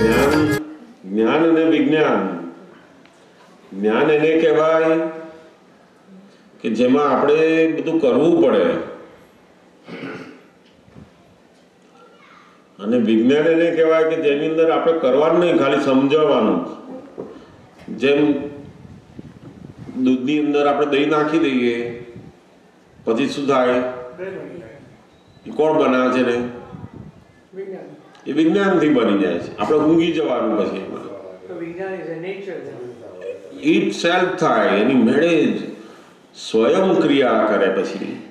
જ્ઞાન જ્ઞાન અને વિજ્ઞાન. જ્ઞાન એને કહેવાય કે જેમાં આપણે બધું કરવું પડે. અને વિજ્ઞાન એને કહેવાય કે જેની અંદર આપણે કરવાનું નહીં ખાલી સમજાવવાનું જેમ દૂધની અંદર આપણે દહીં નાખી દઈએ પછી શું થાય? કોણ બનાવે છે ને એ વિજ્ઞાનથી બની જાય છે. આપણે ઊંઘી જવાનું પછી ઈટ સેલ્ફ થાય એની મેળે જ સ્વયં ક્રિયા કરે પછી.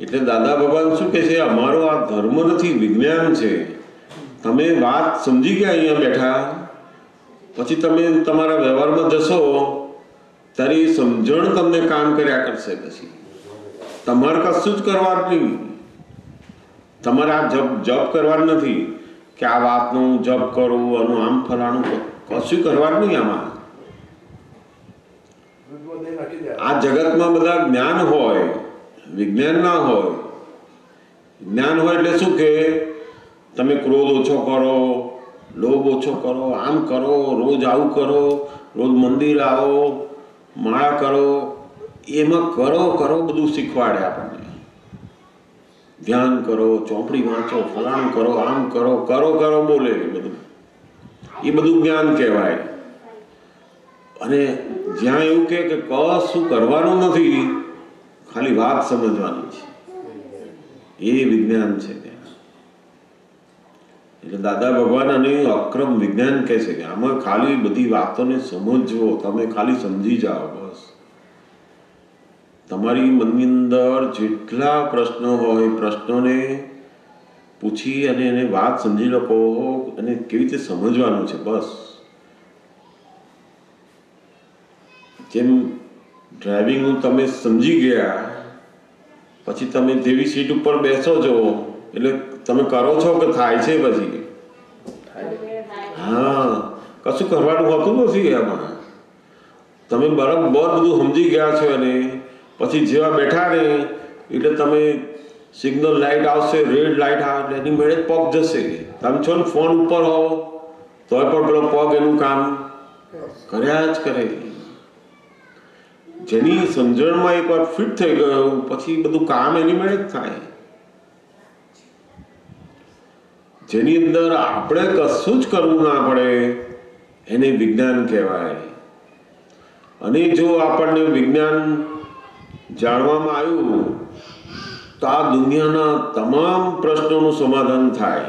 એટલે દાદા ભગવાન શું કે છે અમારો આ ધર્મ નથી વિજ્ઞાન છે. તમે વાત સમજી ગયા અહીંયા બેઠા. પછી તમે તમારા વ્યવહારમાં જશો ત્યારે એ સમજણ તમને કામ કર્યા કરશે પછી. તમારે કશું જ કરવાનું નહીં. તમારે આ જપ જપ કરવાનું નથી કે આ વાતનું જપ કરવું આનું આમ ફલાણું કશું કરવાનું નહીં આમાં. આ જગતમાં બધા જ્ઞાન હોય, વિજ્ઞાન ના હોય. જ્ઞાન હોય એટલે શું કે તમે ક્રોધ ઓછો કરો, લોભ ઓછો કરો, આમ કરો, રોજ આવું કરો, રોજ મંદિર આવો, માળા કરો, એમાં કરો કરો, બધું શીખવાડે આપણને. ધ્યાન કરો, ચોપડી વાંચો, ફલાણું કરો, આમ કરો કરો કરો, બોલે બધું. એ બધું જ્ઞાન કહેવાય. અને જ્યાં એવું કે ક શું કરવાનું નથી, ખાલી વાત સમજવાની છે. એ વિજ્ઞાન છે એટલે દાદા ભગવાન અને અક્રમ વિજ્ઞાન કહે છે કે આમાં ખાલી બધી વાતોને સમજવો, તમે ખાલી સમજી જાઓ બસ. તમારી મનની અંદર જેટલા પ્રશ્નો હોય પ્રશ્નોને પૂછી અને એને વાત સમજી લોકો અને કેવી રીતે સમજવાનું છે, બસ. જેમ ડ્રાઇવિંગ તમે સમજી ગયા, પછી તમે જેવી સીટ ઉપર બેસો છો, એટલે તમે કરો છો કે થાય છે પછી? હા, કશું કરવાનું હોતું નથી એમાં તમે બરાબર બધું સમજી ગયા છો અને પછી જેવા બેઠા ને એટલે તમે સિગ્નલ લાઇટ આવશે રેડ લાઇટ આવે એની મેળે પગ જશે. તમે છો ને ફોન ઉપર હો તોય પણ પેલો પગ એનું કામ કર્યા જ કરે. જેની સમજણમાં એકવાર ફિટ થઈ ગયો, પછી બધું કામ એની મેળે જ થાય. જેની અંદર આપણે કશું જ કરવું ના પડે, એને વિજ્ઞાન કહેવાય. અને જો આપણને વિજ્ઞાન જાણવામાં આવ્યું તો આ દુનિયાના તમામ પ્રશ્નોનું સમાધાન થાય.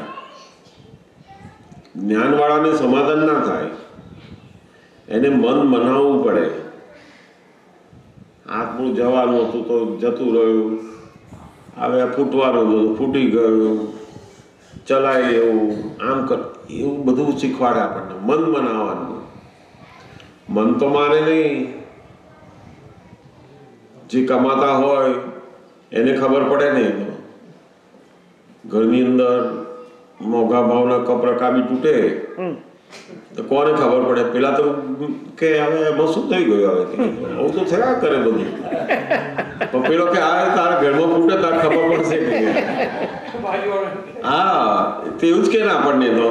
જ્ઞાનવાળાને સમાધાન ના થાય. એને મન મનાવવું પડે. આપણું જવાનું હતું તો જતું રહ્યું. હવે ફૂટવાનું હતું, ફૂટી ગયું. ચલાય એવું આમ કર, એવું બધું શીખવાડે આપણને, મન મનાવવાનું. મન તો મારે નહીં. જે કમાતા હોય એને ખબર પડે નહીં. તો ઘરની અંદર મોંઘા ભાવના કપ રકાબી તૂટે. તો કોને ખબર પડે? પેલા તો કે હવે એમાં શું થઈ ગયું હવે. આવું તો થયા કરે બધું. પણ પેલો કે આ તારા ઘરમાં ફૂટે તારે ખબર પડશે હા તેવું જ કે ને આપણને તો.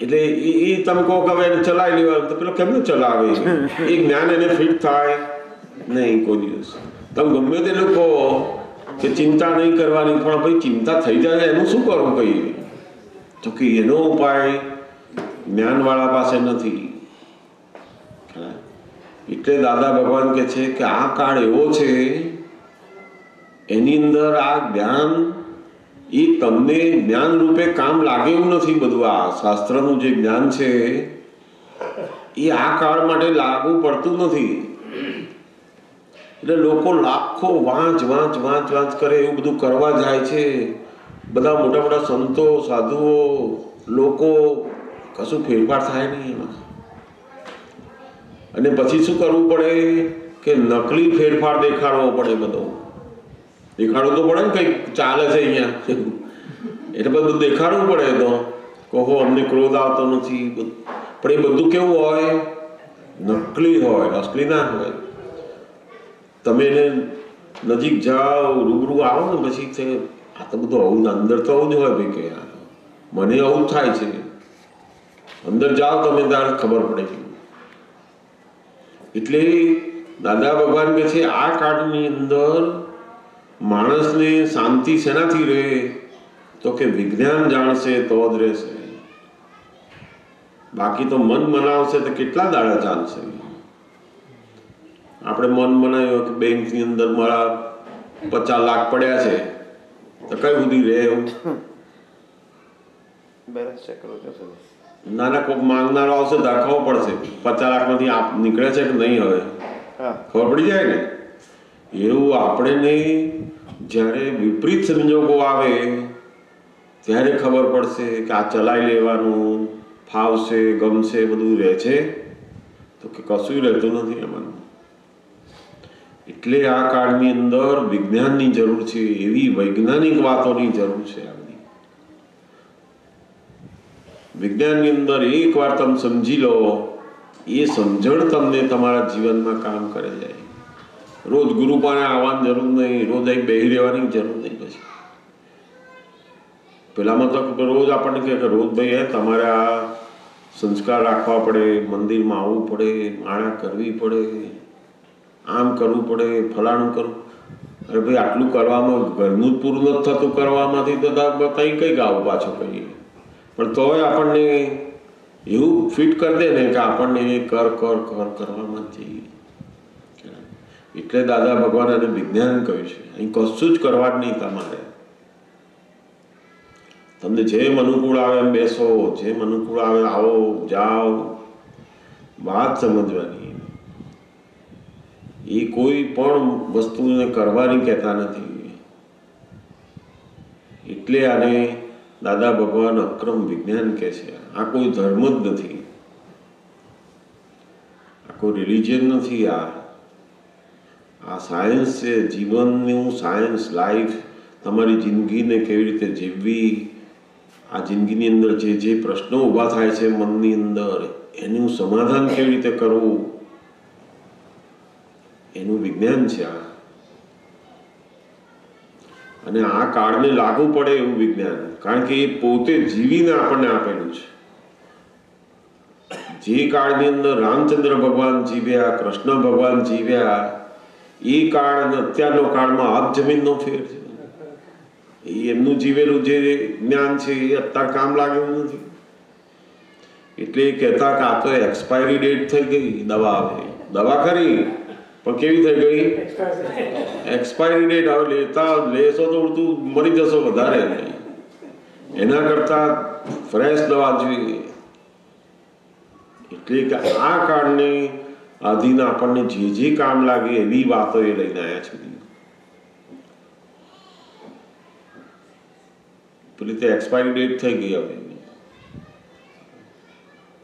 એટલે એ તમે કહો કે હવે એને ચલાવી લેવા તો પેલો કેમનું ચલાવે? એ જ્ઞાન એને ફિટ થાય. નહીં કોઈ દિવસ. તમે ગમે તે લોકો કે ચિંતા નહીં કરવાની પણ ભાઈ ચિંતા થઈ જાય એનું શું કરવું કહીએ તો કે એનો ઉપાય જ્ઞાનવાળા પાસે નથી. એટલે દાદા ભગવાન કે છે કે આ કાળ એવો છે એની અંદર આ જ્ઞાન એ તમને જ્ઞાન રૂપે કામ લાગે એવું નથી બધું આ શાસ્ત્રનું જે જ્ઞાન છે, એ આ કાળ માટે લાગુ પડતું નથી. એટલે લોકો લાખો વાંચ વાંચ વાંચ વાંચ કરે એવું બધું કરવા જાય છે. બધા મોટા મોટા સંતો, સાધુઓ, લોકો કશું ફેરફાર થાય નહીં એમાં. અને પછી શું કરવું પડે કે નકલી ફેરફાર દેખાડવો પડે બધો. દેખાડવું તો પડે ને કંઈક ચાલે છે અહીંયા. એટલે બધું દેખાડવું પડે તો. કહો, અમને ક્રોધ આવતો નથી. પણ એ બધું કેવું હોય? નકલી હોય અસલી ના હોય. તમે એને નજીક જાઓ, રૂબરૂ આવો ને પછી આ તો બધું આવું અંદર તો આવું જ હોય ભાઈ કે યાર મને આવું થાય છે. અંદર જાઓ તમે ત્યારે ખબર પડે કે એટલે દાદા ભગવાન કે છે, આ કાર્ડની અંદર માણસને શાંતિ શેનાથી રહે? તો કે વિજ્ઞાન જાણશે તો જ રહેશે. બાકી તો મન મનાવશે તો કેટલા દાડા ચાલશે? આપણે મન મનાવ્યો કે બેંકની અંદર મારા પચાસ લાખ પડ્યા છે તો કઈ સુધી રહે એવું નાના કોઈક માંગનારો આવશે દાખવો પડશે પચાસ લાખમાંથી નીકળે છે કે નહીં હવે? ખબર પડી જાય ને? એવું આપણે જ્યારે વિપરીત સંજોગો આવે, ત્યારે ખબર પડશે કે આ ચલાવી લેવાનું, ફાવશે, ગમશે, બધું રહે છે. તો કે કશું રહેતું નથી એમાં. એટલે આ કાળની અંદર વિજ્ઞાનની જરૂર છે, એવી વૈજ્ઞાનિક વાતોની જરૂર છે આ વિજ્ઞાનની અંદર એકવાર તમે સમજી લો, એ સમજણ તમને તમારા જીવનમાં કામ કરે જાય. રોજ ગુરુ પાસે આવવાની જરૂર નહીં, રોજ અહીં બેહી રહેવાની જરૂર નહીં પછી. પેલામાં તો રોજ આપણને કહે કે રોજ ભાઈ, હે, તમારે આ સંસ્કાર રાખવા પડે, મંદિરમાં આવવું પડે, માળા કરવી પડે, આમ કરવું પડે, ફલાણું કરવું અરે ભાઈ, આટલું કરવામાં ઘરનું જ પૂરું નથી થતું કરવામાંથી તો કંઈ કઈ ગાવું પાછો કહીએ. પણ તોય આપણને એવું ફિટ કરી દે ને કે આપણને કર કર કર કરવામાં જઈએ. એટલે દાદા ભગવાન અને વિજ્ઞાન કહ્યું છે. અહીં કશું જ કરવા જ નહીં તમારે. તમને જેમ અનુકૂળ આવે એમ બેસો, જેમ અનુકૂળ આવે આવો, જાઓ. વાત સમજવાની. એ કોઈ પણ વસ્તુને કરવાની કહેતા નથી. એટલે આને દાદા ભગવાન અક્રમ વિજ્ઞાન કહે છે. આ કોઈ ધર્મ જ નથી. આ કોઈ રિલિજન નથી આ. આ સાયન્સ છે જીવનનું સાયન્સ લાઈફ તમારી જિંદગીને કેવી રીતે જીવવી, આ જિંદગીની અંદર જે જે પ્રશ્નો ઊભા થાય છે મનની અંદર, એનું સમાધાન કેવી રીતે કરવું? એનું વિજ્ઞાન છે આ. અને આ કાળને લાગુ પડે એવું વિજ્ઞાન, કારણ કે એ પોતે જીવીને આપણને આપેલું છે. જે કાળની અંદર રામચંદ્ર ભગવાન જીવ્યા, કૃષ્ણ ભગવાન જીવ્યા એ કાળ અત્યારનો કાળમાં આપ જમીનનો ફેર છે. એમનું જીવેલું જે જ્ઞાન છે, એ અત્યારે કામ લાગેલું નથી. એટલે એ કહેતા કે આ તો એક્સપાયરી ડેટ થઈ ગઈ, દવા આવે. દવા ખરી પણ કેવી થઈ ગઈ? એક્સપાયરી ડેટ હવે લેતા લેશો તો ઉડતું, મરી જશો વધારે. એના કરતા ફ્રેશ દવા જોઈએ. એટલે કે આ કાળને આધીન આપણને જે જે કામ લાગે એવી વાતો એ લઈને આવ્યા છે. પેલી તે એક્સપાયરી ડેટ થઈ ગઈ હવે.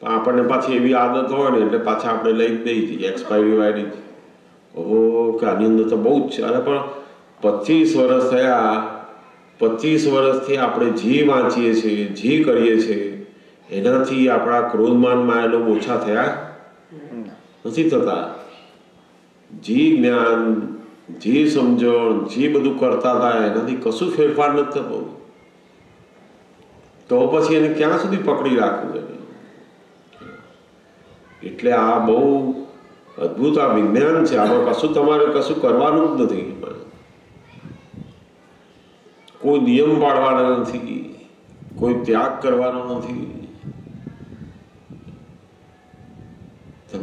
પણ આપણને પાછી એવી આદત હોય ને એટલે પાછા આપણે લઈ જ દઈ જઈએ એક્સપાયરી વાળી. ઓહો, કે આની અંદર તો બહુ જ છે. અને પણ પચીસ વર્ષ થયા, પચીસ વર્ષથી આપણે જે વાંચીએ છીએ, જે કરીએ છીએ, એનાથી આપણા ક્રોધમાન માયેલો ઓછા થયા. નથી થતા. જે જ્ઞાન, જે સમજણ, જે બધું કરતા હતા, એનાથી કશું ફેરફાર નથી થતો. તો પછી એને ક્યાં સુધી પકડી રાખવું એટલે આ બહુ અદ્ભુત આ વિજ્ઞાન છે. આમાં કશું તમારે કશું કરવાનું જ નથી. કોઈ નિયમ પાડવાનો નથી. કોઈ ત્યાગ કરવાનો નથી.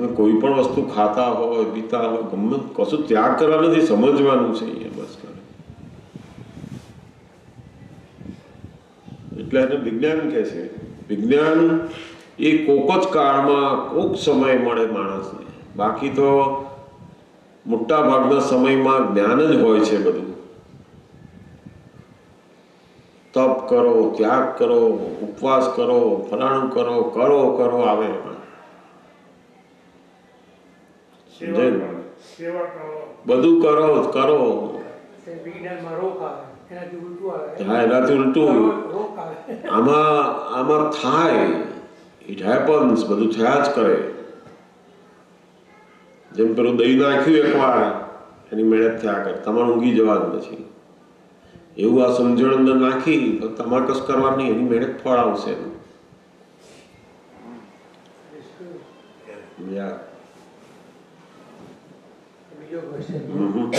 તમે કોઈ પણ વસ્તુ ખાતા હોય, પીતા હોય, ગમે કશું ત્યાગ કરવા નથી, સમજવાનું છે અહીંયા બસ. એટલે એને વિજ્ઞાન કહે છે, વિજ્ઞાન એ કોક જ કાળમાં કોક સમય મળે માણસને. બાકી તો મોટા ભાગના સમયમાં જ્ઞાન જ હોય છે બધું. તપ કરો, ત્યાગ કરો, ઉપવાસ કરો, ફલાણું કરો કરો કરો, આવે એમાં સેવા કરો સેવા કરો બધું કરો કરો. તે એનાથી ઉલટું હા એનાથી ઉલટું. આમાં આમાં થાય. ઇટ હેપન્સ બધું થયા જ કરે. જેમ પેલું દહીં નાખ્યું એકવાર એની મહેનત થયા કરે. તમારે ઊંઘી જવાનું નથી એવું આ સમજણ અંદર નાખી ફક્ત તમાકસ કરવાની એની મહેનત ફળ આવશે યા eu gostei muito. Uhum.